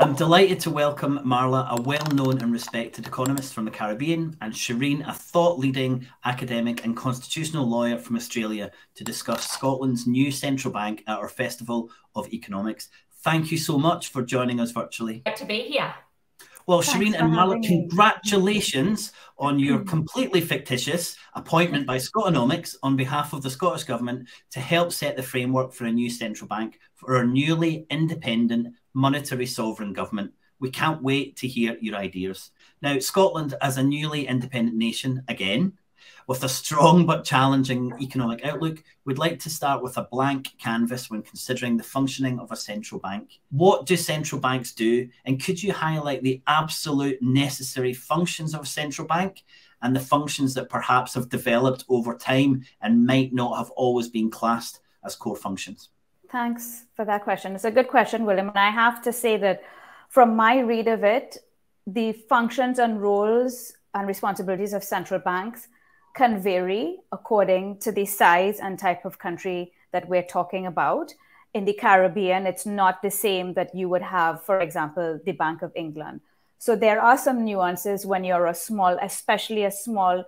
I'm delighted to welcome Marla, a well known and respected economist from the Caribbean, and Shireen, a thought leading academic and constitutional lawyer from Australia, to discuss Scotland's new central bank at our Festival of Economics. Thank you so much for joining us virtually. Great to be here. Well, Thanks Shireen and Marla, congratulations on your completely fictitious appointment by Scotonomics on behalf of the Scottish Government to help set the framework for a new central bank for our newly independent monetary sovereign government. We can't wait to hear your ideas. Now, Scotland, as a newly independent nation, again, with a strong but challenging economic outlook, we'd like to start with a blank canvas when considering the functioning of a central bank. What do central banks do? And could you highlight the absolute necessary functions of a central bank and the functions that perhaps have developed over time and might not have always been classed as core functions? Thanks for that question. It's a good question, William. And I have to say that from my read of it, the functions and roles and responsibilities of central banks can vary according to the size and type of country that we're talking about. In the Caribbean, it's not the same that you would have, for example, the Bank of England. So there are some nuances when you're a small, especially a small,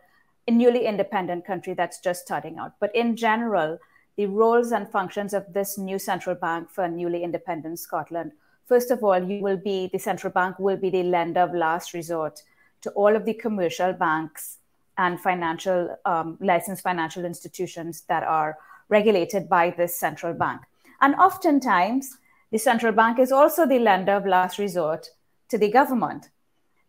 newly independent country that's just starting out. But in general, the roles and functions of this new central bank for newly independent Scotland. First of all, you will be the central bank will be the lender of last resort to all of the commercial banks and financial um, licensed financial institutions that are regulated by this central bank. And oftentimes, the central bank is also the lender of last resort to the government.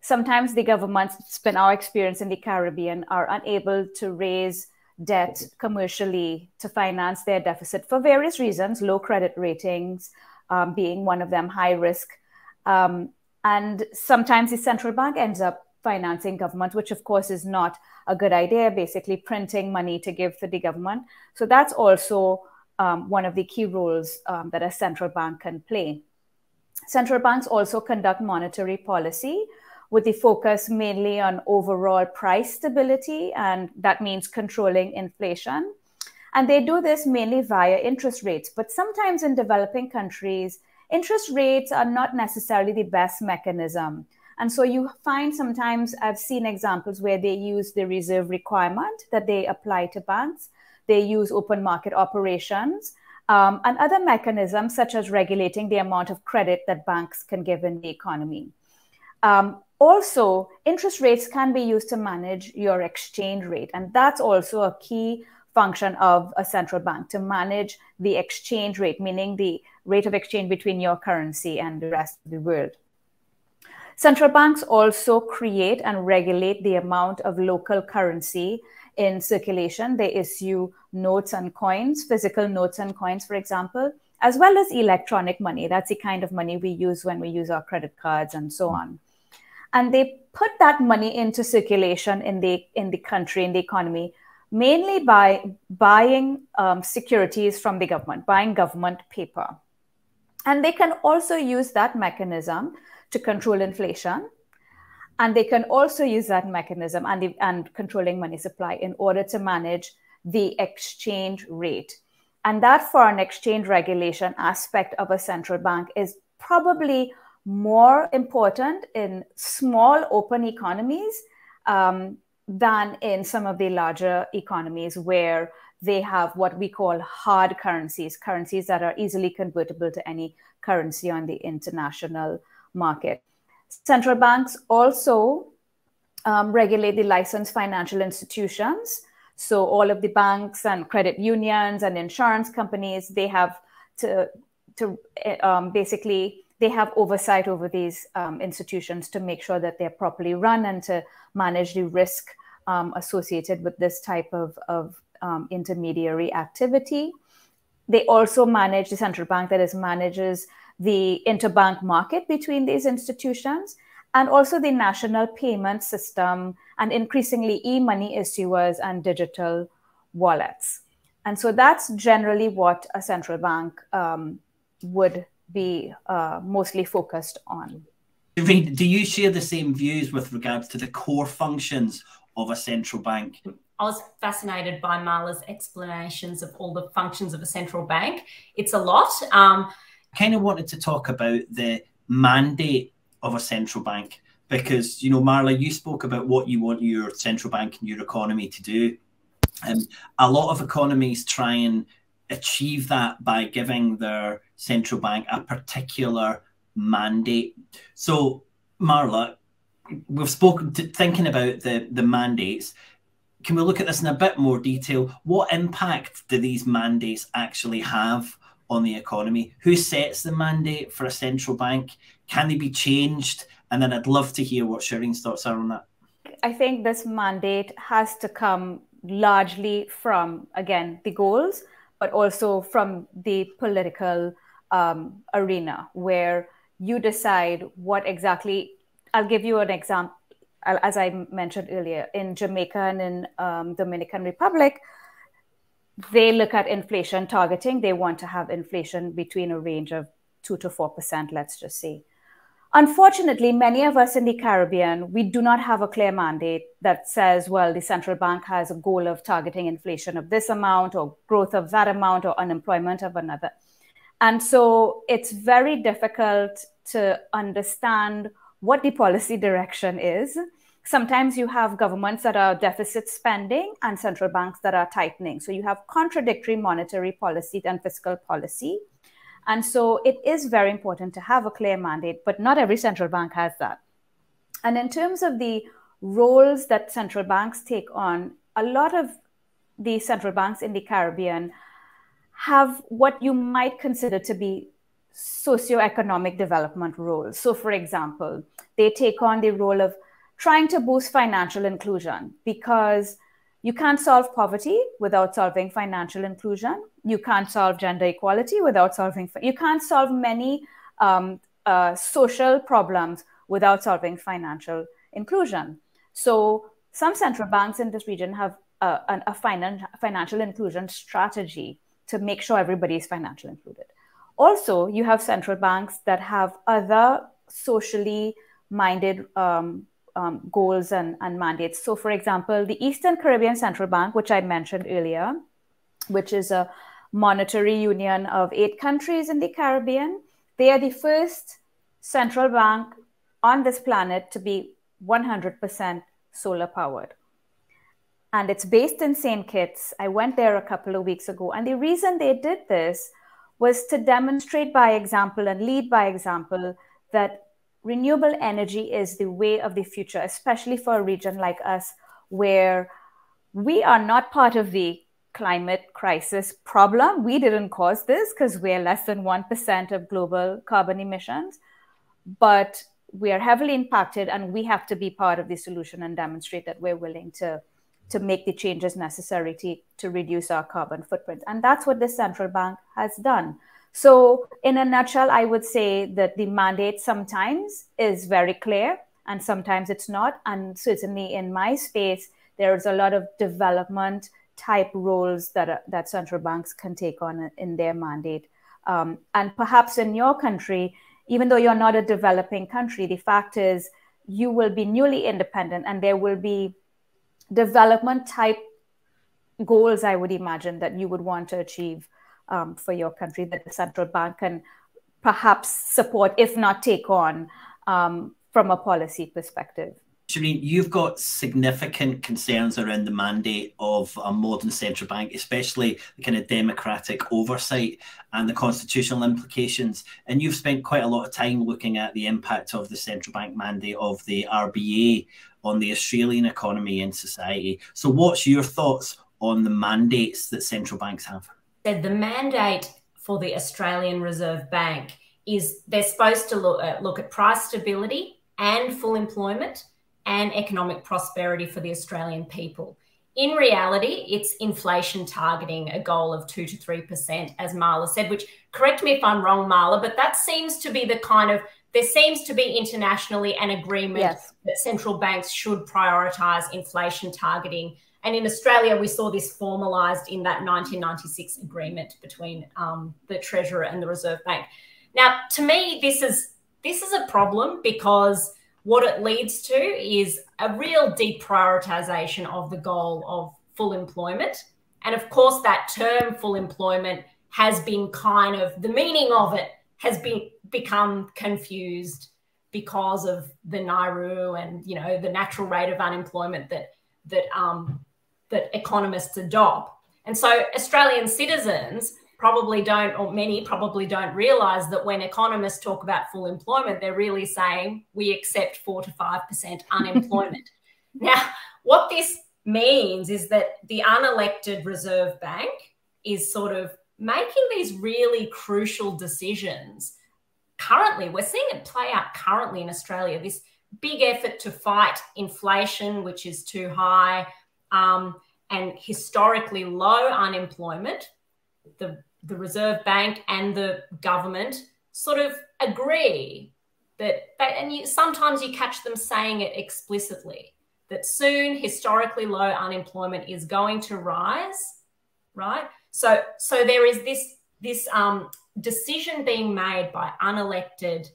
Sometimes the governments, it's been our experience in the Caribbean, are unable to raise debt commercially to finance their deficit for various reasons, low credit ratings um, being one of them, high risk. Um, and sometimes the central bank ends up financing government, which of course is not a good idea, basically printing money to give to the government. So that's also um, one of the key roles um, that a central bank can play. Central banks also conduct monetary policy with the focus mainly on overall price stability, and that means controlling inflation. And they do this mainly via interest rates. But sometimes in developing countries, interest rates are not necessarily the best mechanism and so you find sometimes I've seen examples where they use the reserve requirement that they apply to banks. They use open market operations um, and other mechanisms such as regulating the amount of credit that banks can give in the economy. Um, also, interest rates can be used to manage your exchange rate. And that's also a key function of a central bank to manage the exchange rate, meaning the rate of exchange between your currency and the rest of the world. Central banks also create and regulate the amount of local currency in circulation. They issue notes and coins, physical notes and coins, for example, as well as electronic money. That's the kind of money we use when we use our credit cards and so on. And they put that money into circulation in the in the country, in the economy, mainly by buying um, securities from the government, buying government paper. And they can also use that mechanism to control inflation. And they can also use that mechanism and, the, and controlling money supply in order to manage the exchange rate. And that foreign exchange regulation aspect of a central bank is probably more important in small open economies um, than in some of the larger economies where they have what we call hard currencies, currencies that are easily convertible to any currency on the international market. Central banks also um, regulate the licensed financial institutions. So all of the banks and credit unions and insurance companies, they have to, to um, basically, they have oversight over these um, institutions to make sure that they're properly run and to manage the risk um, associated with this type of, of um, intermediary activity. They also manage the central bank that is manages the interbank market between these institutions and also the national payment system and increasingly e-money issuers and digital wallets. And so that's generally what a central bank um, would be uh, mostly focused on. Do you share the same views with regards to the core functions of a central bank? I was fascinated by Marla's explanations of all the functions of a central bank. It's a lot. Um, kind of wanted to talk about the mandate of a central bank? Because, you know, Marla, you spoke about what you want your central bank and your economy to do. Um, a lot of economies try and achieve that by giving their central bank a particular mandate. So, Marla, we've spoken to, thinking about the, the mandates. Can we look at this in a bit more detail? What impact do these mandates actually have on the economy? Who sets the mandate for a central bank? Can they be changed? And then I'd love to hear what Shireen's thoughts are on that. I think this mandate has to come largely from, again, the goals, but also from the political um, arena where you decide what exactly. I'll give you an example. As I mentioned earlier, in Jamaica and in um, Dominican Republic, they look at inflation targeting. They want to have inflation between a range of two to four percent. Let's just say. Unfortunately, many of us in the Caribbean, we do not have a clear mandate that says, well, the central bank has a goal of targeting inflation of this amount or growth of that amount or unemployment of another. And so it's very difficult to understand what the policy direction is. Sometimes you have governments that are deficit spending and central banks that are tightening. So you have contradictory monetary policy and fiscal policy. And so it is very important to have a clear mandate, but not every central bank has that. And in terms of the roles that central banks take on, a lot of the central banks in the Caribbean have what you might consider to be socioeconomic development roles. So, for example, they take on the role of trying to boost financial inclusion because you can't solve poverty without solving financial inclusion. You can't solve gender equality without solving, you can't solve many um, uh, social problems without solving financial inclusion. So, some central banks in this region have a, a finan- financial inclusion strategy to make sure everybody is financially included. Also, you have central banks that have other socially minded um, um, goals and, and mandates. So, for example, the Eastern Caribbean Central Bank, which I mentioned earlier, which is a monetary union of eight countries in the Caribbean, they are the first central bank on this planet to be 100% solar powered. And it's based in St. Kitts. I went there a couple of weeks ago. And the reason they did this was to demonstrate by example and lead by example that renewable energy is the way of the future, especially for a region like us, where we are not part of the climate crisis problem. We didn't cause this because we're less than 1% of global carbon emissions, but we are heavily impacted and we have to be part of the solution and demonstrate that we're willing to, to make the changes necessary to, to reduce our carbon footprint. And that's what the central bank has done. So, in a nutshell, I would say that the mandate sometimes is very clear and sometimes it's not. And certainly in my space, there's a lot of development type roles that, are, that central banks can take on in their mandate. Um, and perhaps in your country, even though you're not a developing country, the fact is you will be newly independent and there will be development type goals, I would imagine, that you would want to achieve um, for your country that the central bank can perhaps support, if not take on, um, from a policy perspective. Shireen, you've got significant concerns around the mandate of a modern central bank, especially the kind of democratic oversight and the constitutional implications. And you've spent quite a lot of time looking at the impact of the central bank mandate of the RBA on the Australian economy and society. So, what's your thoughts on the mandates that central banks have? the mandate for the Australian Reserve Bank is they're supposed to look, uh, look at price stability and full employment and economic prosperity for the Australian people. In reality, it's inflation targeting a goal of 2 to 3%, as Marla said, which, correct me if I'm wrong, Marla, but that seems to be the kind of, there seems to be internationally an agreement yes. that central banks should prioritize inflation targeting and in Australia, we saw this formalised in that 1996 agreement between um, the Treasurer and the Reserve Bank. Now, to me, this is this is a problem because what it leads to is a real deprioritisation of the goal of full employment. And of course, that term full employment has been kind of the meaning of it has been become confused because of the NAIRU and you know the natural rate of unemployment that that um, that economists adopt. And so Australian citizens probably don't, or many probably don't realize that when economists talk about full employment, they're really saying we accept four to five percent unemployment. now, what this means is that the unelected Reserve Bank is sort of making these really crucial decisions currently, we're seeing it play out currently in Australia. This big effort to fight inflation, which is too high, um, and historically low unemployment. The, the Reserve Bank and the government sort of agree that, and you, sometimes you catch them saying it explicitly that soon historically low unemployment is going to rise, right? So, so there is this this um, decision being made by unelected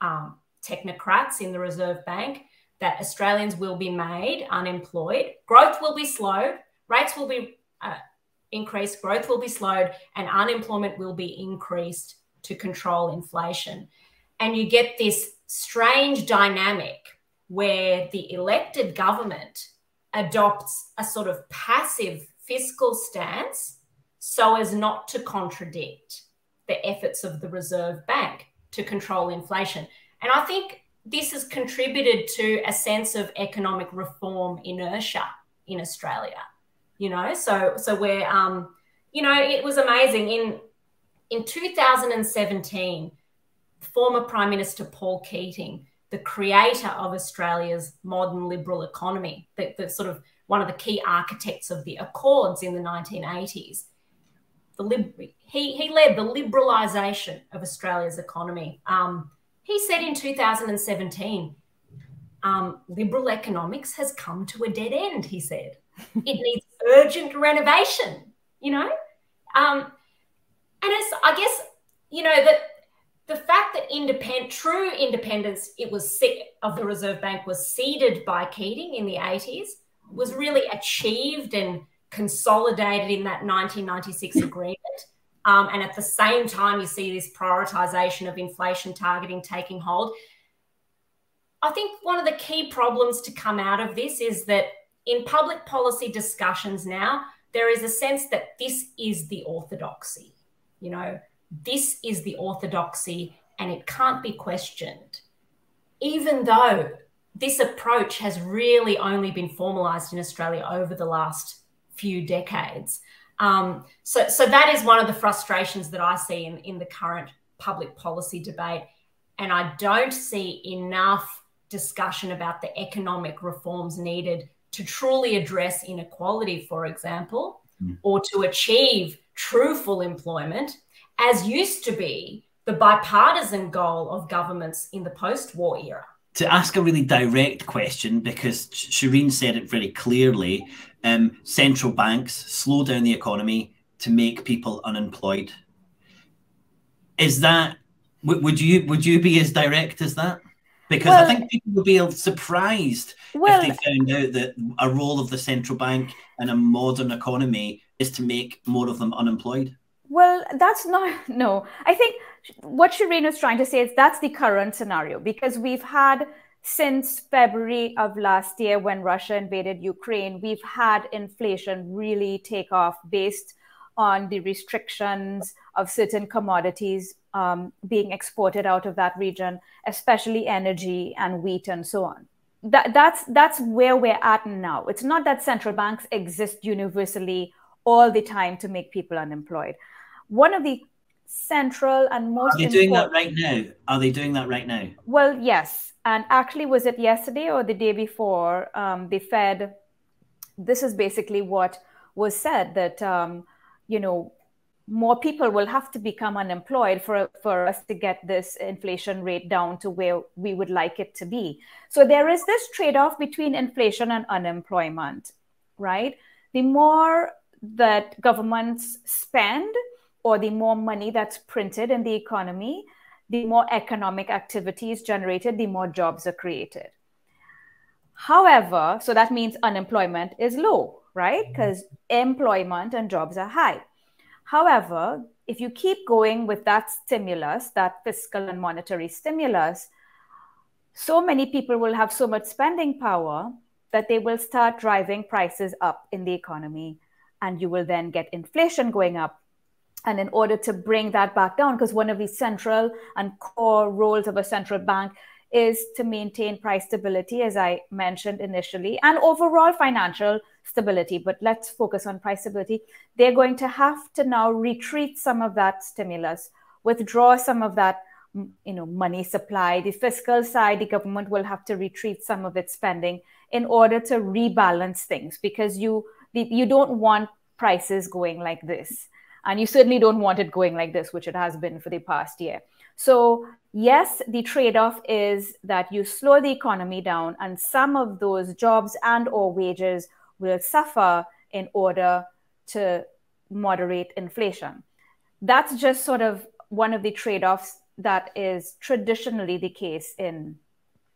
um, technocrats in the Reserve Bank that Australians will be made unemployed, growth will be slowed, rates will be uh, increased, growth will be slowed, and unemployment will be increased to control inflation. And you get this strange dynamic where the elected government adopts a sort of passive fiscal stance so as not to contradict the efforts of the Reserve Bank to control inflation. And I think this has contributed to a sense of economic reform inertia in Australia. You know, so so where um, you know, it was amazing in in 2017, former Prime Minister Paul Keating, the creator of Australia's modern liberal economy, the, the sort of one of the key architects of the Accords in the 1980s, the he, he led the liberalisation of Australia's economy. Um, he said in 2017, um, liberal economics has come to a dead end, he said. it needs urgent renovation, you know? Um, and it's, I guess, you know, that the fact that independent, true independence, it was of the Reserve Bank was seeded by Keating in the 80s, was really achieved and consolidated in that 1996 agreement. Um, and at the same time, you see this prioritization of inflation targeting taking hold. I think one of the key problems to come out of this is that in public policy discussions now, there is a sense that this is the orthodoxy. You know, this is the orthodoxy and it can't be questioned. Even though this approach has really only been formalized in Australia over the last few decades. Um, so, so that is one of the frustrations that I see in, in the current public policy debate. And I don't see enough discussion about the economic reforms needed to truly address inequality, for example, mm. or to achieve true full employment, as used to be the bipartisan goal of governments in the post war era to ask a really direct question because Shireen said it very clearly. Um, central banks slow down the economy to make people unemployed. Is that would you would you be as direct as that? Because well, I think people would be surprised well, if they found out that a role of the central bank in a modern economy is to make more of them unemployed. Well, that's not no. I think what Shireen is trying to say is that's the current scenario because we've had since February of last year when Russia invaded Ukraine, we've had inflation really take off based on the restrictions of certain commodities um, being exported out of that region, especially energy and wheat and so on. That, that's that's where we're at now. It's not that central banks exist universally all the time to make people unemployed. One of the central and most. Are they doing that right now? Are they doing that right now? Well, yes. And actually, was it yesterday or the day before? Um, the Fed. This is basically what was said that um, you know more people will have to become unemployed for for us to get this inflation rate down to where we would like it to be. So there is this trade off between inflation and unemployment, right? The more that governments spend or the more money that's printed in the economy, the more economic activity is generated, the more jobs are created. However, so that means unemployment is low, right? Because employment and jobs are high. However, if you keep going with that stimulus, that fiscal and monetary stimulus, so many people will have so much spending power that they will start driving prices up in the economy. And you will then get inflation going up. And in order to bring that back down, because one of the central and core roles of a central bank is to maintain price stability, as I mentioned initially, and overall financial stability. But let's focus on price stability. They're going to have to now retreat some of that stimulus, withdraw some of that you know money supply the fiscal side the government will have to retreat some of its spending in order to rebalance things because you you don't want prices going like this and you certainly don't want it going like this which it has been for the past year so yes the trade-off is that you slow the economy down and some of those jobs and or wages will suffer in order to moderate inflation. That's just sort of one of the trade-offs that is traditionally the case in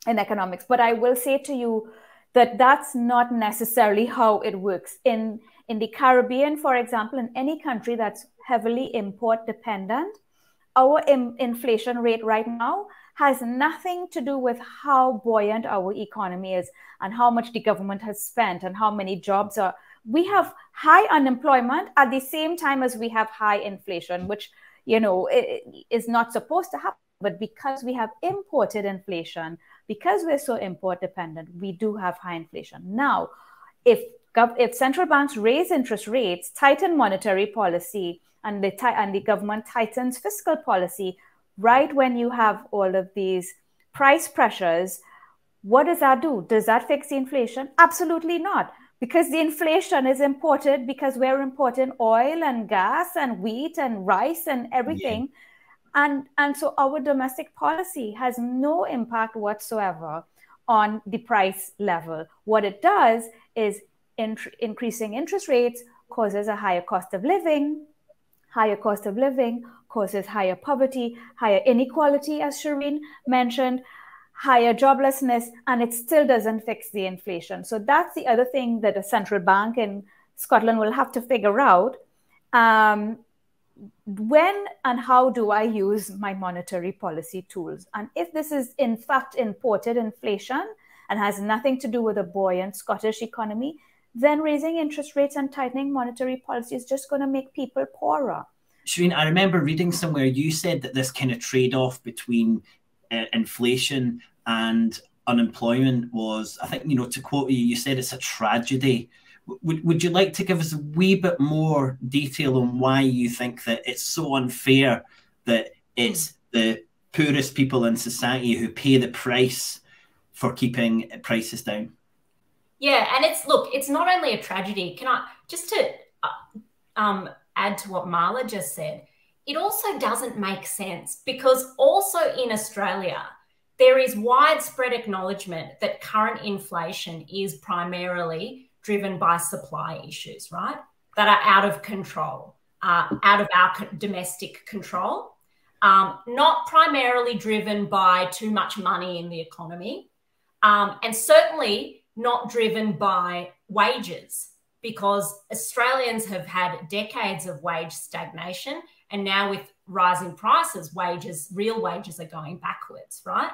in economics. But i will say to you that that's not necessarily how it works. In in the caribbean for example in any country that's heavily import dependent our in, inflation rate right now has nothing to do with how buoyant our economy is and how much the government has spent and how many jobs are we have high unemployment at the same time as we have high inflation which you know, is not supposed to happen. But because we have imported inflation, because we're so import dependent, we do have high inflation. Now, if if central banks raise interest rates, tighten monetary policy, and the and the government tightens fiscal policy, right when you have all of these price pressures, what does that do? Does that fix the inflation? Absolutely not because the inflation is imported because we're importing oil and gas and wheat and rice and everything yeah. and and so our domestic policy has no impact whatsoever on the price level what it does is in, increasing interest rates causes a higher cost of living higher cost of living causes higher poverty higher inequality as shireen mentioned higher joblessness, and it still doesn't fix the inflation. So that's the other thing that a central bank in Scotland will have to figure out. Um, when and how do I use my monetary policy tools? And if this is in fact imported inflation and has nothing to do with a buoyant Scottish economy, then raising interest rates and tightening monetary policy is just going to make people poorer. Shireen, I remember reading somewhere you said that this kind of trade off between uh, inflation and unemployment was, I think, you know, to quote you, you said it's a tragedy. Would, would you like to give us a wee bit more detail on why you think that it's so unfair that it's the poorest people in society who pay the price for keeping prices down? Yeah, and it's look, it's not only a tragedy. Can I just to uh, um, add to what Marla just said? it also doesn't make sense because also in Australia, there is widespread acknowledgement that current inflation is primarily driven by supply issues, right? That are out of control, uh, out of our domestic control, um, not primarily driven by too much money in the economy, um, and certainly not driven by wages, because Australians have had decades of wage stagnation and now with rising prices, wages, real wages are going backwards, right?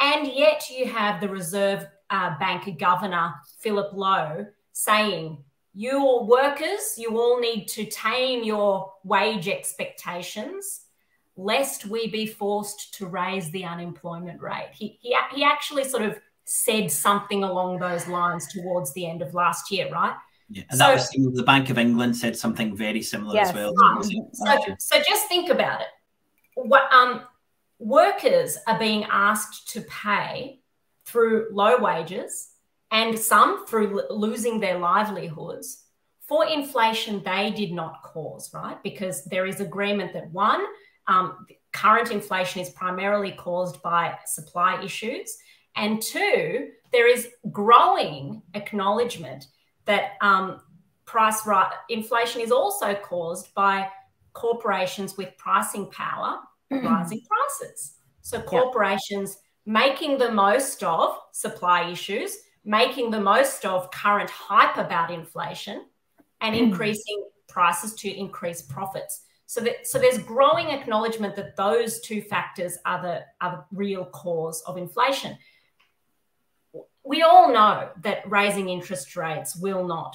And yet you have the Reserve uh, Bank Governor, Philip Lowe, saying, your workers, you all need to tame your wage expectations lest we be forced to raise the unemployment rate. He, he, he actually sort of said something along those lines towards the end of last year, right? Yeah, and so, that was the Bank of England said something very similar yes. as well. So, so just think about it. What um, workers are being asked to pay through low wages and some through losing their livelihoods for inflation they did not cause, right? Because there is agreement that one, um, current inflation is primarily caused by supply issues, and two, there is growing acknowledgement that um, price right inflation is also caused by corporations with pricing power mm-hmm. rising prices. So corporations making the most of supply issues, making the most of current hype about inflation, and mm. increasing prices to increase profits. So, that, so there's growing acknowledgement that those two factors are the, are the real cause of inflation. We all know that raising interest rates will not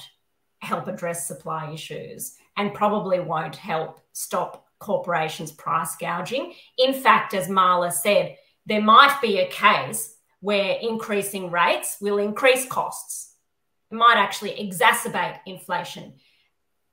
help address supply issues and probably won't help stop corporations price gouging. In fact, as Marla said, there might be a case where increasing rates will increase costs. It might actually exacerbate inflation,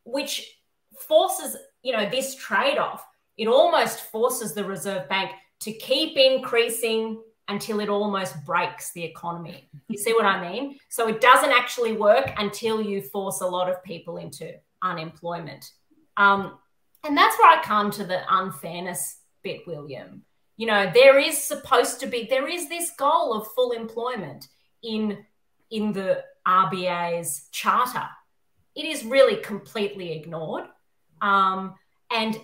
which forces you know, this trade off, it almost forces the Reserve Bank to keep increasing until it almost breaks the economy. You see what I mean? So it doesn't actually work until you force a lot of people into unemployment. Um, and that's where I come to the unfairness bit, William. You know, there is supposed to be, there is this goal of full employment in, in the RBA's charter. It is really completely ignored. Um, and,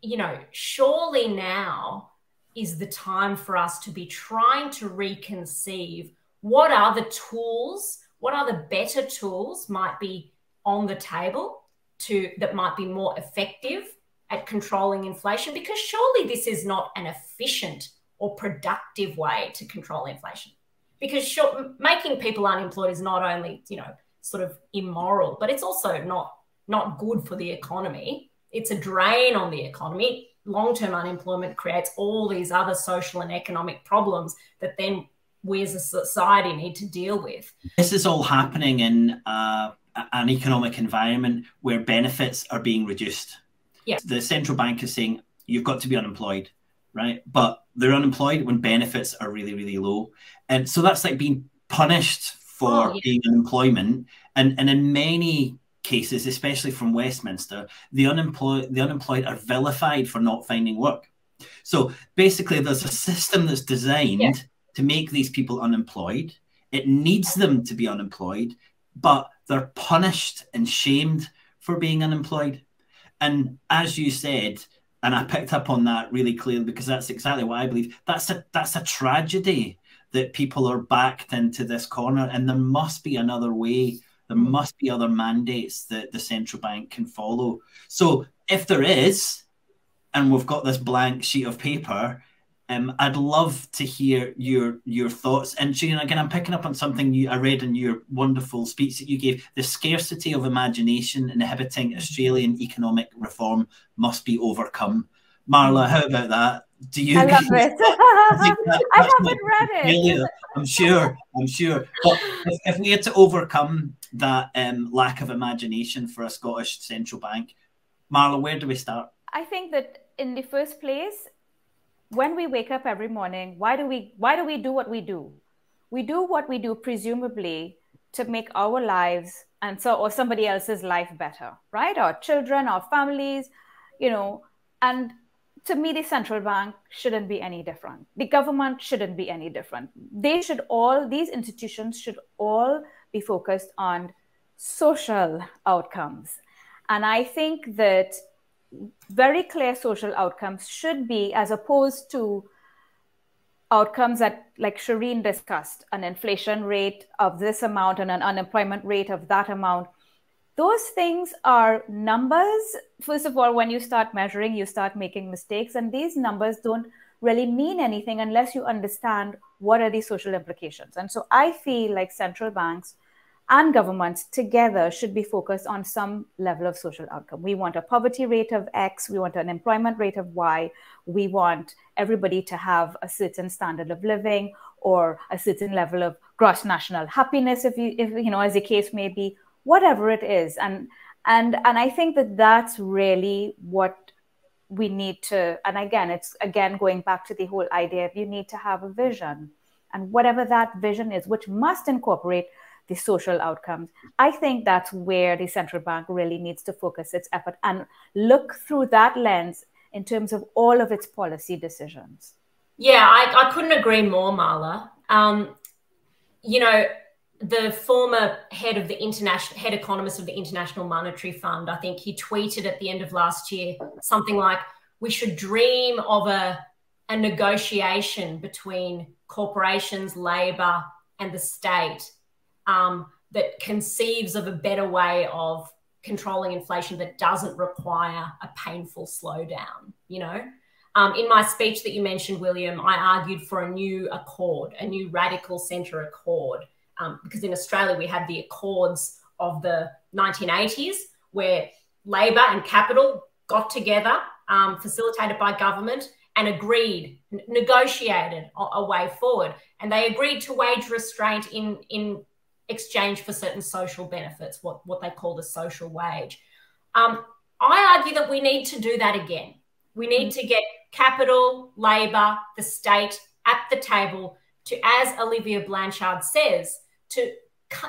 you know, surely now is the time for us to be trying to reconceive what are the tools, what are the better tools might be on the table to that might be more effective at controlling inflation because surely this is not an efficient or productive way to control inflation because sure, making people unemployed is not only you know sort of immoral but it's also not not good for the economy. It's a drain on the economy. Long term unemployment creates all these other social and economic problems that then we as a society need to deal with. This is all happening in uh, an economic environment where benefits are being reduced. Yeah. The central bank is saying you've got to be unemployed, right? But they're unemployed when benefits are really, really low. And so that's like being punished for oh, yeah. being unemployment. And, and in many cases, especially from Westminster, the unemployed the unemployed are vilified for not finding work. So basically, there's a system that's designed yeah. to make these people unemployed. It needs them to be unemployed, but they're punished and shamed for being unemployed. And as you said, and I picked up on that really clearly because that's exactly what I believe. That's a that's a tragedy that people are backed into this corner, and there must be another way there must be other mandates that the central bank can follow. So if there is, and we've got this blank sheet of paper, um, I'd love to hear your your thoughts. And Julian, again, I'm picking up on something you I read in your wonderful speech that you gave. The scarcity of imagination inhibiting Australian economic reform must be overcome. Marla, how about that? Do you? I love it. I, I haven't read it. Really, I'm sure. I'm sure. But if, if, we had to overcome that um, lack of imagination for a Scottish central bank, Marla, where do we start? I think that in the first place, when we wake up every morning, why do we why do we do what we do? We do what we do presumably to make our lives and so or somebody else's life better, right? Our children, our families, you know, and to me, the central bank shouldn't be any different. The government shouldn't be any different. They should all, these institutions should all be focused on social outcomes. And I think that very clear social outcomes should be, as opposed to outcomes that, like Shireen discussed, an inflation rate of this amount and an unemployment rate of that amount those things are numbers. First of all, when you start measuring, you start making mistakes, and these numbers don't really mean anything unless you understand what are the social implications. And so I feel like central banks and governments together should be focused on some level of social outcome. We want a poverty rate of X, we want an employment rate of Y, we want everybody to have a certain standard of living or a certain level of gross national happiness, if you, if you know, as the case may be whatever it is and and and i think that that's really what we need to and again it's again going back to the whole idea of you need to have a vision and whatever that vision is which must incorporate the social outcomes. I think that's where the central bank really needs to focus its effort and look through that lens in terms of all of its policy decisions. Yeah i, I couldn't agree more marla. Um, you know the former head of the international head economist of the International Monetary Fund, I think he tweeted at the end of last year something like, "We should dream of a a negotiation between corporations, labor, and the state um, that conceives of a better way of controlling inflation that doesn't require a painful slowdown, you know? Um, in my speech that you mentioned, William, I argued for a new accord, a new radical centre accord, um, because in Australia we had the accords of the 1980s where Labor and capital got together, um, facilitated by government, and agreed, negotiated a, a, way forward. And they agreed to wage restraint in, in exchange for certain social benefits, what, what they call the social wage. Um, I argue that we need to do that again. We need to get capital, labour, the state at the table to, as Olivier Blanchard says, to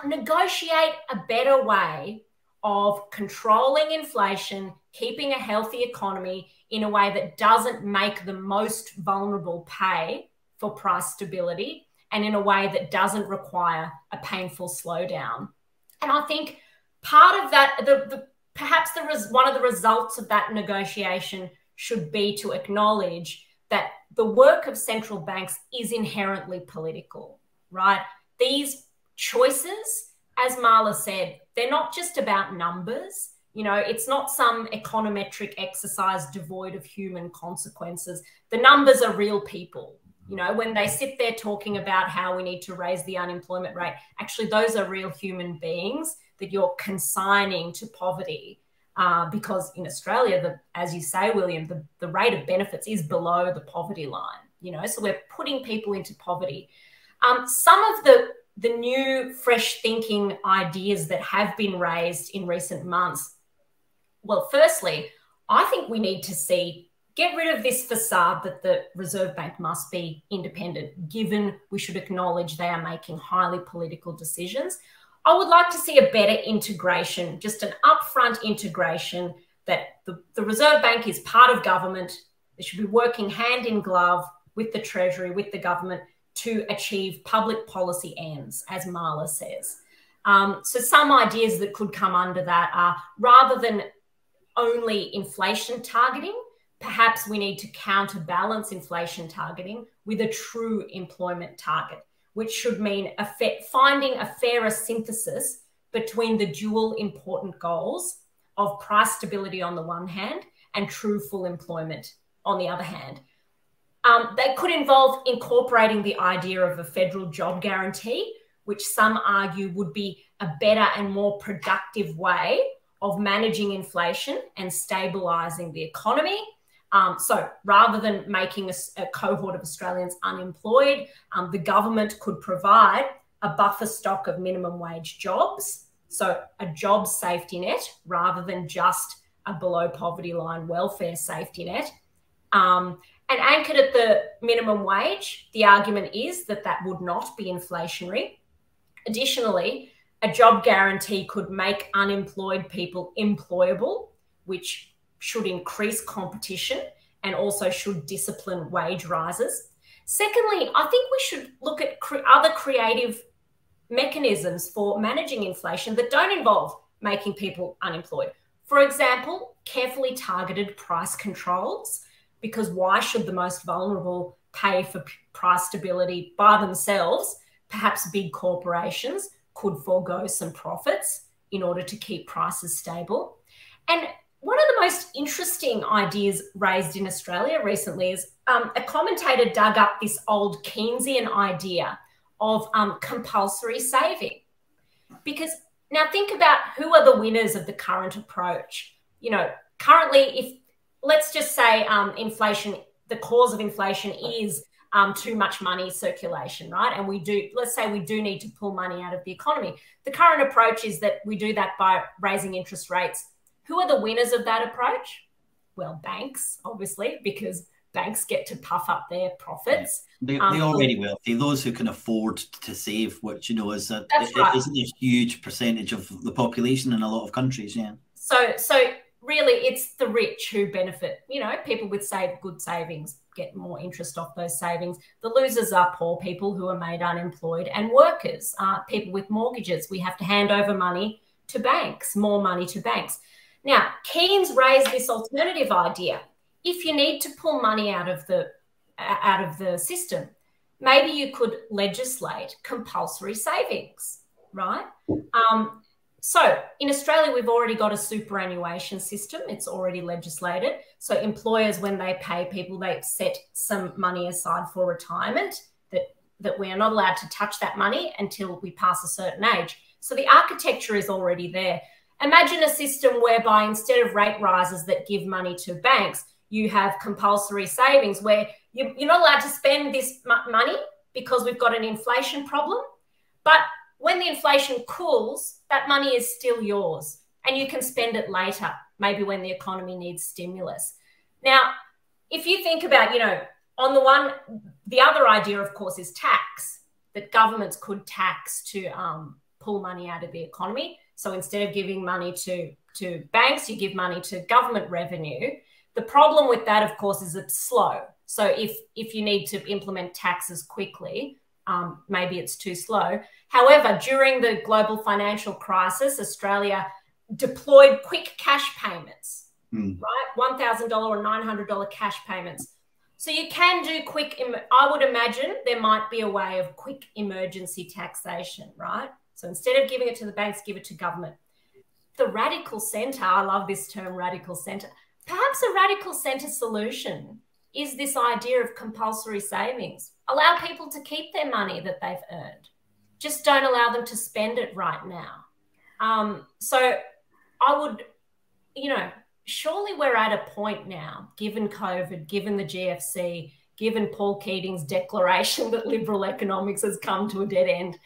negotiate a better way of controlling inflation, keeping a healthy economy in a way that doesn't make the most vulnerable pay for price stability and in a way that doesn't require a painful slowdown. And I think part of that, the, the perhaps the res, one of the results of that negotiation should be to acknowledge that the work of central banks is inherently political, right? These choices, as Marla said, they're not just about numbers. You know, it's not some econometric exercise devoid of human consequences. The numbers are real people. You know, when they sit there talking about how we need to raise the unemployment rate, actually, those are real human beings that you're consigning to poverty. Uh, because in Australia, the, as you say, William, the, the rate of benefits is below the poverty line. You know, so we're putting people into poverty. Um, some of the the new, fresh thinking ideas that have been raised in recent months. Well, firstly, I think we need to see get rid of this facade that the Reserve Bank must be independent, given we should acknowledge they are making highly political decisions. I would like to see a better integration, just an upfront integration that the, the Reserve Bank is part of government. They should be working hand in glove with the Treasury, with the government to achieve public policy ends, as Marla says. Um, so, some ideas that could come under that are rather than only inflation targeting, perhaps we need to counterbalance inflation targeting with a true employment target, which should mean a finding a fairer synthesis between the dual important goals of price stability on the one hand and true full employment on the other hand. Um, they could involve incorporating the idea of a federal job guarantee, which some argue would be a better and more productive way of managing inflation and stabilising the economy. Um, so rather than making a, a, cohort of Australians unemployed, um, the government could provide a buffer stock of minimum wage jobs. So a job safety net rather than just a below poverty line welfare safety net. Um, and anchored at the minimum wage, the argument is that that would not be inflationary. Additionally, a job guarantee could make unemployed people employable, which should increase competition and also should discipline wage rises. Secondly, I think we should look at cre- other creative mechanisms for managing inflation that don't involve making people unemployed. For example, carefully targeted price controls because why should the most vulnerable pay for price stability by themselves? Perhaps big corporations could forego some profits in order to keep prices stable. And one of the most interesting ideas raised in Australia recently is um, a commentator dug up this old Keynesian idea of um, compulsory saving. Because now think about who are the winners of the current approach. You know, currently, if let's just say um, inflation, the cause of inflation is um, too much money circulation, right? And we do, let's say we do need to pull money out of the economy. The current approach is that we do that by raising interest rates. Who are the winners of that approach? Well, banks, obviously, because banks get to puff up their profits. Yeah. They, um, they're already wealthy. Those who can afford to save, which you know is a right. isn't a huge percentage of the population in a lot of countries. Yeah. So, so really it's the rich who benefit. You know, people with save good savings get more interest off those savings. The losers are poor people who are made unemployed and workers, uh, people with mortgages. We have to hand over money to banks, more money to banks. Now, Keynes raised this alternative idea. If you need to pull money out of the out of the system, maybe you could legislate compulsory savings, right? Um, so in Australia, we've already got a superannuation system. It's already legislated. So employers, when they pay people, they set some money aside for retirement that, that we are not allowed to touch that money until we pass a certain age. So the architecture is already there. Imagine a system whereby instead of rate rises that give money to banks, you have compulsory savings where you're not allowed to spend this money because we've got an inflation problem. But when the inflation cools, that money is still yours and you can spend it later, maybe when the economy needs stimulus. Now, if you think about, you know, on the one, the other idea, of course, is tax, that governments could tax to um, pull money out of the economy. So instead of giving money to, to banks, you give money to government revenue. The problem with that, of course, is it's slow. So if if you need to implement taxes quickly, um, maybe it's too slow. However, during the global financial crisis, Australia deployed quick cash payments, mm. right? $1,000 or $900 cash payments. So you can do quick, I would imagine there might be a way of quick emergency taxation, right? So instead of giving it to the banks, give it to government. The radical centre, I love this term radical centre. Perhaps a radical centre solution is this idea of compulsory savings. Allow people to keep their money that they've earned. Just don't allow them to spend it right now. Um, so I would, you know, surely we're at a point now, given COVID, given the GFC, given Paul Keating's declaration that liberal economics has come to a dead end,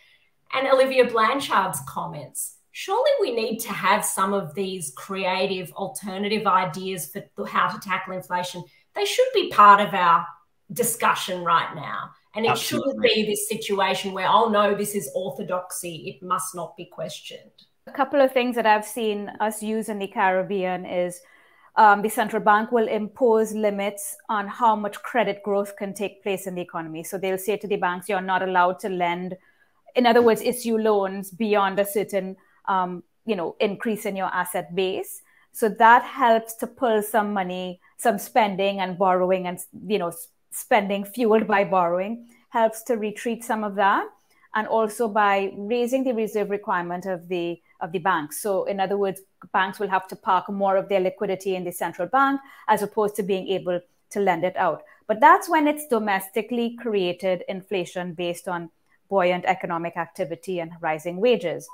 and Olivier Blanchard's comments. Surely we need to have some of these creative alternative ideas for how to tackle inflation they should be part of our discussion right now. And it Absolutely. shouldn't be this situation where, oh no, this is orthodoxy. It must not be questioned. A couple of things that I've seen us use in the Caribbean is um, the central bank will impose limits on how much credit growth can take place in the economy. So they'll say to the banks, you're not allowed to lend, in other words, issue loans beyond a certain, um, you know, increase in your asset base. So that helps to pull some money some spending and borrowing and you know spending fueled by borrowing helps to retreat some of that and also by raising the reserve requirement of the of the banks so in other words banks will have to park more of their liquidity in the central bank as opposed to being able to lend it out but that's when it's domestically created inflation based on buoyant economic activity and rising wages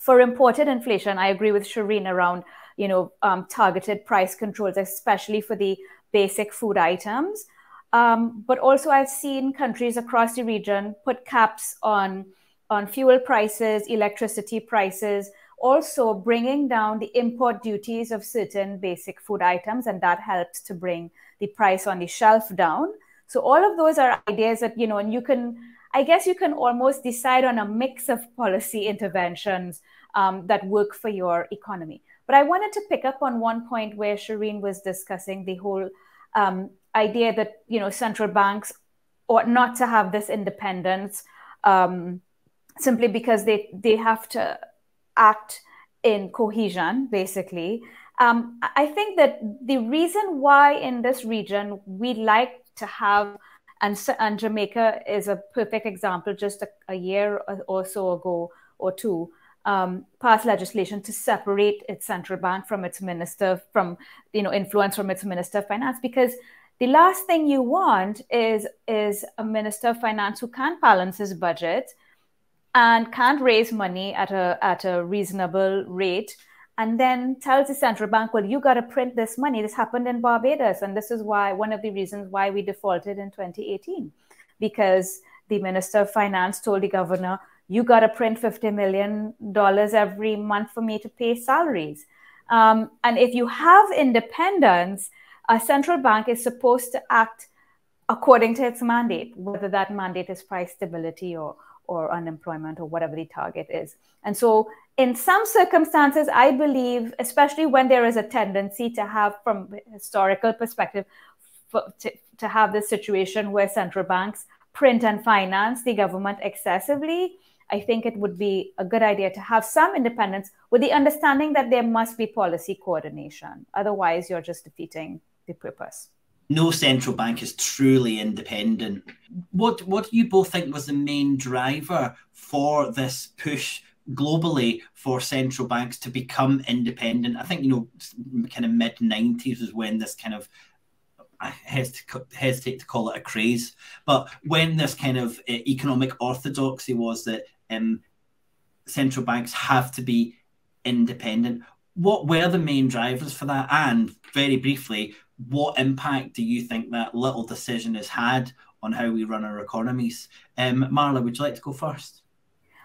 for imported inflation i agree with shireen around you know, um, targeted price controls, especially for the basic food items. Um, but also, I've seen countries across the region put caps on on fuel prices, electricity prices, also bringing down the import duties of certain basic food items, and that helps to bring the price on the shelf down. So all of those are ideas that you know, and you can, I guess, you can almost decide on a mix of policy interventions um, that work for your economy. But I wanted to pick up on one point where Shireen was discussing the whole um, idea that you know central banks ought not to have this independence um, simply because they they have to act in cohesion, basically. Um, I think that the reason why in this region we like to have and, and Jamaica is a perfect example. Just a, a year or so ago or two, um, passed legislation to separate its central bank from its minister, from you know influence from its minister of finance, because the last thing you want is is a minister of finance who can't balance his budget and can't raise money at a at a reasonable rate and then tells the central bank well you got to print this money this happened in barbados and this is why one of the reasons why we defaulted in 2018 because the minister of finance told the governor you got to print $50 million every month for me to pay salaries. Um, and if you have independence, a central bank is supposed to act according to its mandate, whether that mandate is price stability or, or unemployment or whatever the target is. And so, in some circumstances, I believe, especially when there is a tendency to have, from historical perspective, for, to, to have this situation where central banks print and finance the government excessively, I think it would be a good idea to have some independence with the understanding that there must be policy coordination. Otherwise, you're just defeating the purpose. No central bank is truly independent. What what do you both think was the main driver for this push globally for central banks to become independent. I think you know, kind of mid '90s was when this kind of I hesitate to call it a craze, but when this kind of uh, economic orthodoxy was that um, central banks have to be independent. What were the main drivers for that? And very briefly, what impact do you think that little decision has had on how we run our economies? Um, Marla, would you like to go first?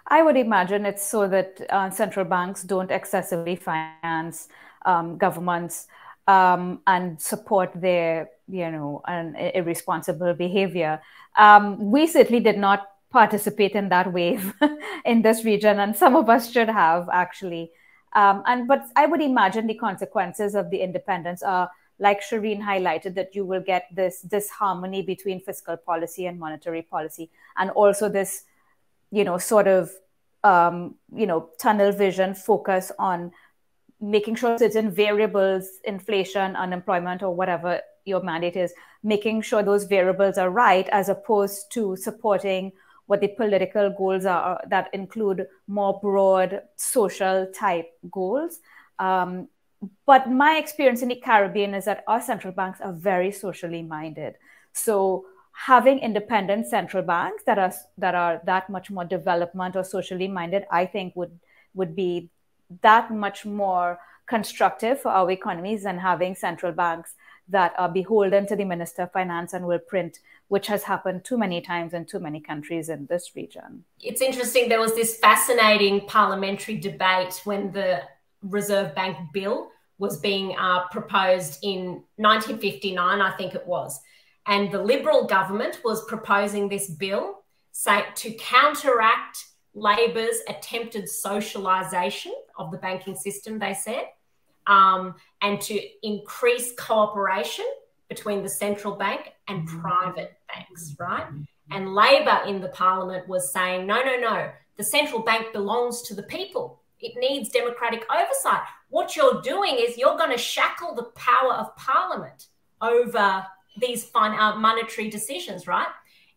I would imagine it's so that uh, central banks don't excessively finance um, governments um, and support their, you know, an irresponsible behavior. Um, we certainly did not participate in that wave in this region, and some of us should have actually. Um, and but I would imagine the consequences of the independence are like Shireen highlighted that you will get this disharmony between fiscal policy and monetary policy, and also this, you know, sort of, um, you know, tunnel vision focus on making sure certain variables, inflation, unemployment, or whatever your mandate is, making sure those variables are right, as opposed to supporting what the political goals are that include more broad social type goals. Um, but my experience in the Caribbean is that our central banks are very socially minded. So having independent central banks that are that are that much more development or socially minded, I think would would be that much more constructive for our economies than having central banks that are beholden to the Minister of Finance and will print, which has happened too many times in too many countries in this region. It's interesting. There was this fascinating parliamentary debate when the Reserve Bank bill was being uh, proposed in 1959, I think it was. And the Liberal government was proposing this bill say, to counteract Labor's attempted socialisation of the banking system, they said um, and to increase cooperation between the central bank and mm-hmm. private banks, right? Mm-hmm. And Labor in the parliament was saying, no, no, no, the central bank belongs to the people. It needs democratic oversight. What you're doing is you're going to shackle the power of parliament over these fun, uh, monetary decisions, right?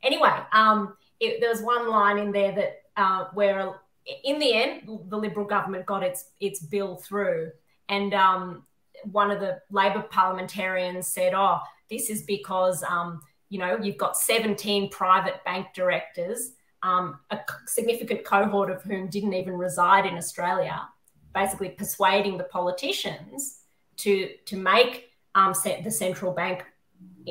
Anyway, um, it, there was one line in there that uh, where, in the end, the Liberal government got its its bill through, and um, one of the Labor parliamentarians said, "Oh, this is because um, you know you've got 17 private bank directors, um, a significant cohort of whom didn't even reside in Australia, basically persuading the politicians to to make um, the central bank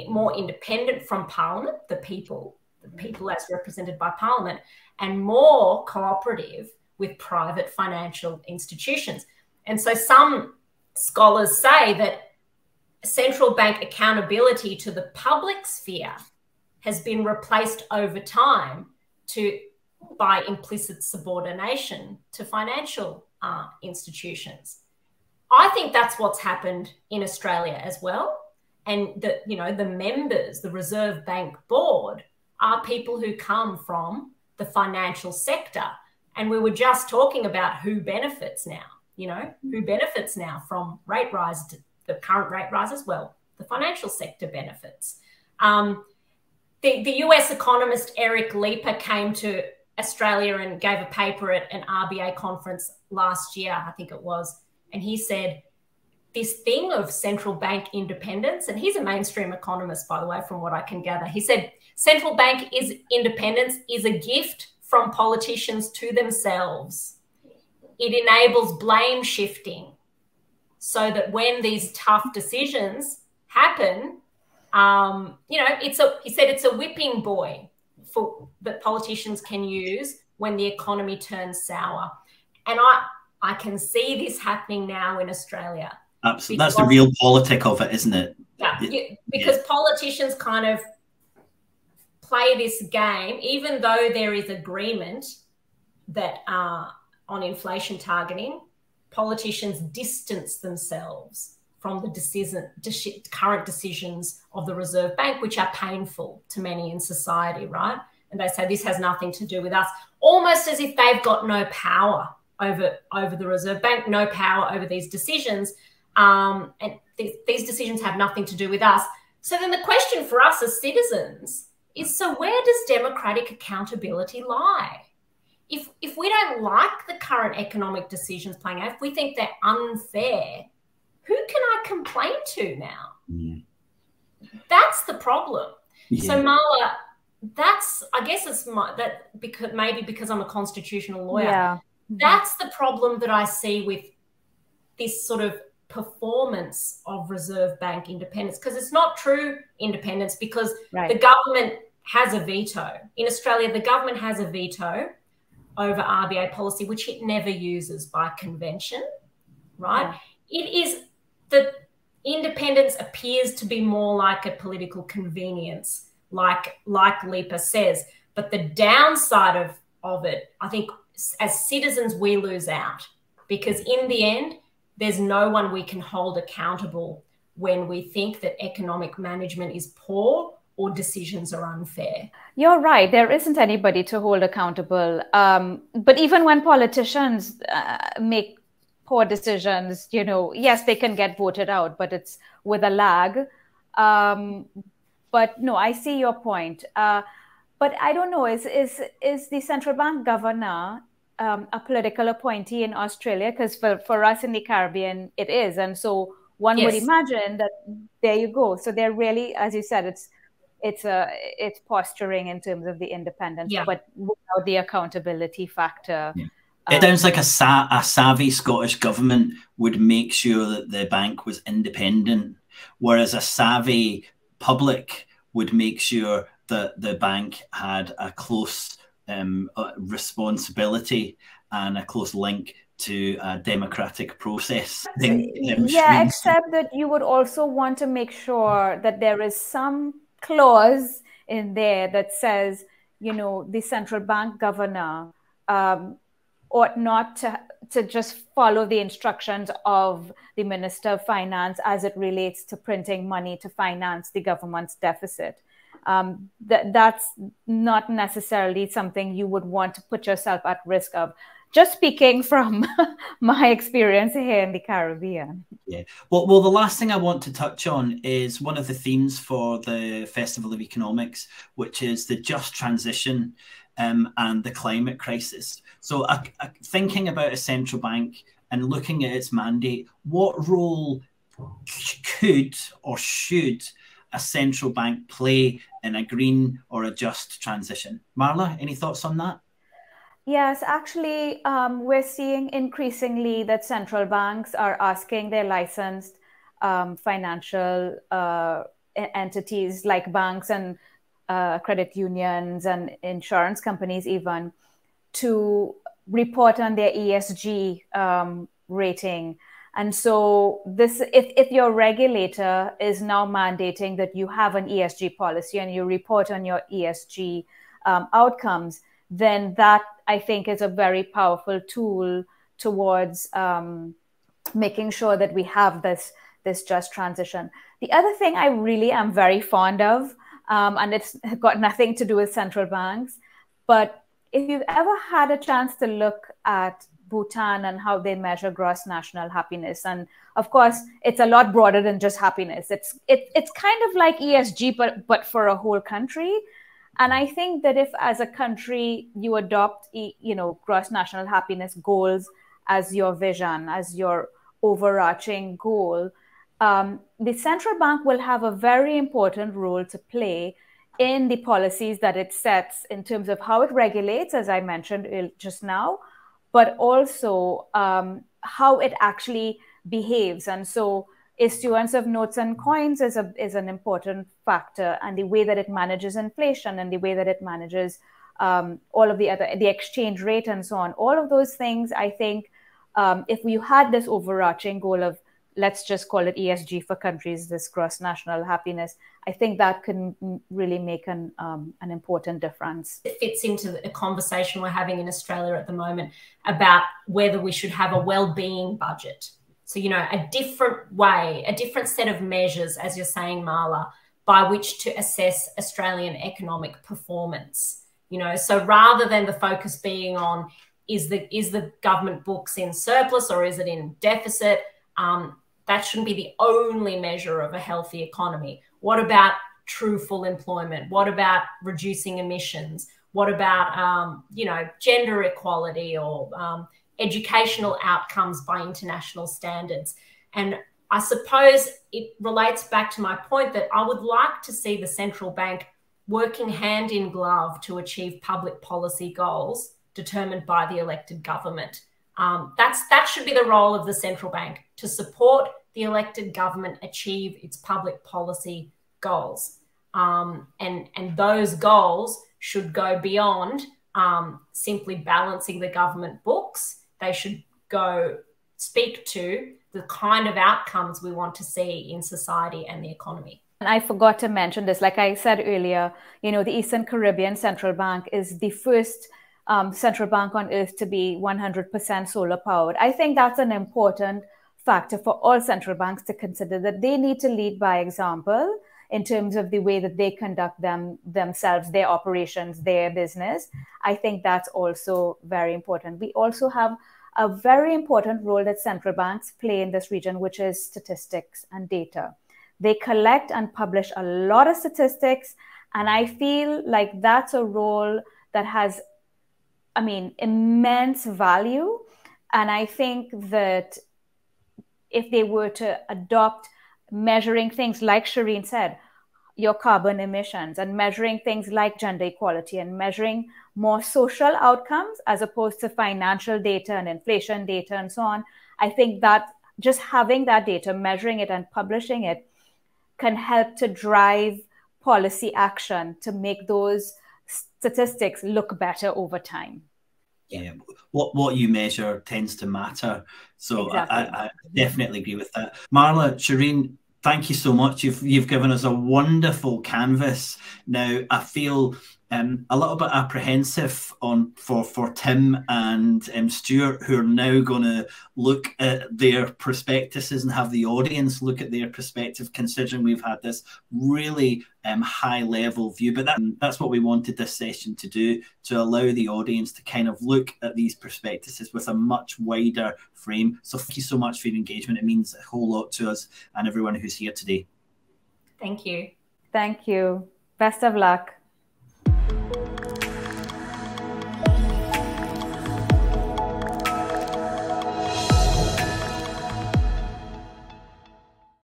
more independent from Parliament, the people, the people as represented by Parliament, and more cooperative with private financial institutions." And so some scholars say that central bank accountability to the public sphere has been replaced over time to by implicit subordination to financial uh, institutions. I think that's what's happened in Australia as well. And that, you know the members, the Reserve Bank board, are people who come from the financial sector. And we were just talking about who benefits now you know, who benefits now from rate rise, the current rate rise as well? The financial sector benefits. Um, the, the US economist Eric Leeper came to Australia and gave a paper at an RBA conference last year, I think it was, and he said, this thing of central bank independence, and he's a mainstream economist, by the way, from what I can gather. He said central bank is independence is a gift from politicians to themselves it enables blame shifting so that when these tough decisions happen, um, you know, it's a, he said it's a whipping boy for that politicians can use when the economy turns sour. And I, I can see this happening now in Australia. Absolutely. That's the realpolitik of it, isn't it? Yeah. because yeah. politicians kind of play this game, even though there is agreement that uh, on inflation targeting, politicians distance themselves from the decision, current decisions of the Reserve Bank, which are painful to many in society, right? And they say this has nothing to do with us, almost as if they've got no power over over the Reserve Bank, no power over these decisions, um, and th- these decisions have nothing to do with us. So then the question for us as citizens is: so where does democratic accountability lie? if if we don't like the current economic decisions playing out, if we think they're unfair, who can I complain to now? Mm. That's the problem. Yeah. So Marla, that's I guess it's my that because maybe because I'm a constitutional lawyer. Yeah. Mm-hmm. That's the problem that I see with this sort of performance of Reserve Bank independence because it's not true independence because right. the government has a veto. In Australia, the government has a veto over RBA policy, which it never uses by convention, right? Yeah. It is the independence appears to be more like a political convenience, like like Leeper says. But the downside of, of it, I think as citizens, we lose out because in the end, there's no one we can hold accountable when we think that economic management is poor or decisions are unfair. You're right. There isn't anybody to hold accountable. Um, but even when politicians uh, make poor decisions, you know, yes, they can get voted out, but it's with a lag. Um, but no, I see your point. Uh, but I don't know. Is is is the central bank governor um, a political appointee in Australia? Because for for us in the Caribbean, it is, and so one yes. would imagine that there you go. So they're really, as you said, it's it's a it's posturing in terms of the independence, yeah. but without the accountability factor. Yeah. Um, it sounds like a, sa- a savvy Scottish government would make sure that the bank was independent, whereas a savvy public would make sure that the bank had a close um, uh, responsibility and a close link to a democratic process. Think, um, yeah, except that you would also want to make sure that there is some clause in there that says, you know, the central bank governor um, ought not to, to just follow the instructions of the minister of finance as it relates to printing money to finance the government's deficit. Um, that that's not necessarily something you would want to put yourself at risk of just speaking from my experience here in the Caribbean. Yeah. Well, well, the last thing I want to touch on is one of the themes for the Festival of Economics, which is the just transition um, and the climate crisis. So, uh, uh, thinking about a central bank and looking at its mandate, what role could or should a central bank play in a green or a just transition? Marla, any thoughts on that? Yes, actually, um, we're seeing increasingly that central banks are asking their licensed um, financial uh, entities like banks and uh, credit unions and insurance companies, even to report on their ESG um, rating. And so, this if, if your regulator is now mandating that you have an ESG policy and you report on your ESG um, outcomes, then that I think is a very powerful tool towards um, making sure that we have this this just transition. The other thing I really am very fond of, um, and it's got nothing to do with central banks, but if you've ever had a chance to look at Bhutan and how they measure gross national happiness, and of course, it's a lot broader than just happiness. It's it, it's kind of like ESG, but but for a whole country. And I think that if, as a country, you adopt, you know, gross national happiness goals as your vision, as your overarching goal, um, the central bank will have a very important role to play in the policies that it sets in terms of how it regulates, as I mentioned just now, but also um, how it actually behaves. And so issuance of notes and coins is a is an important factor, and the way that it manages inflation and the way that it manages um, all of the other the exchange rate and so on. All of those things, I think, um, if we had this overarching goal of let's just call it ESG for countries, this gross national happiness, I think that can really make an um, an important difference. It fits into a conversation we're having in Australia at the moment about whether we should have a well-being budget so, you know, a different way, a different set of measures, as you're saying, Marla, by which to assess Australian economic performance. You know, so rather than the focus being on is the is the government books in surplus or is it in deficit, um, that shouldn't be the only measure of a healthy economy. What about true full employment? What about reducing emissions? What about, um, you know, gender equality or um, educational outcomes by international standards? And I suppose it relates back to my point that I would like to see the central bank working hand in glove to achieve public policy goals determined by the elected government. Um, that's that should be the role of the central bank to support the elected government achieve its public policy goals, um, and and those goals should go beyond um, simply balancing the government books. They should go speak to the kind of outcomes we want to see in society and the economy. And I forgot to mention this. Like I said earlier, you know, the Eastern Caribbean Central Bank is the first um, central bank on earth to be 100% solar powered. I think that's an important factor for all central banks to consider that they need to lead by example in terms of the way that they conduct them themselves, their operations, their business. I think that's also very important. We also have a very important role that central banks play in this region, which is statistics and data. They collect and publish a lot of statistics, and I feel like that's a role that has, I mean, immense value. And I think that if they were to adopt measuring things like Shireen said, your carbon emissions and measuring things like gender equality and measuring more social outcomes as opposed to financial data and inflation data and so on. I think that just having that data, measuring it and publishing it can help to drive policy action to make those statistics look better over time. Yeah, what what you measure tends to matter. So exactly. I, I, definitely agree with that. Marla, Shireen, thank you so much. You've you've given us a wonderful canvas. Now I feel um, a little bit apprehensive on for for Tim and um, Stuart, who are now going to look at their prospectuses and have the audience look at their perspective, considering we've had this really um, high level view. But that, that's what we wanted this session to do to allow the audience to kind of look at these prospectuses with a much wider frame. So thank you so much for your engagement. It means a whole lot to us and everyone who's here today. Thank you. Thank you. Best of luck.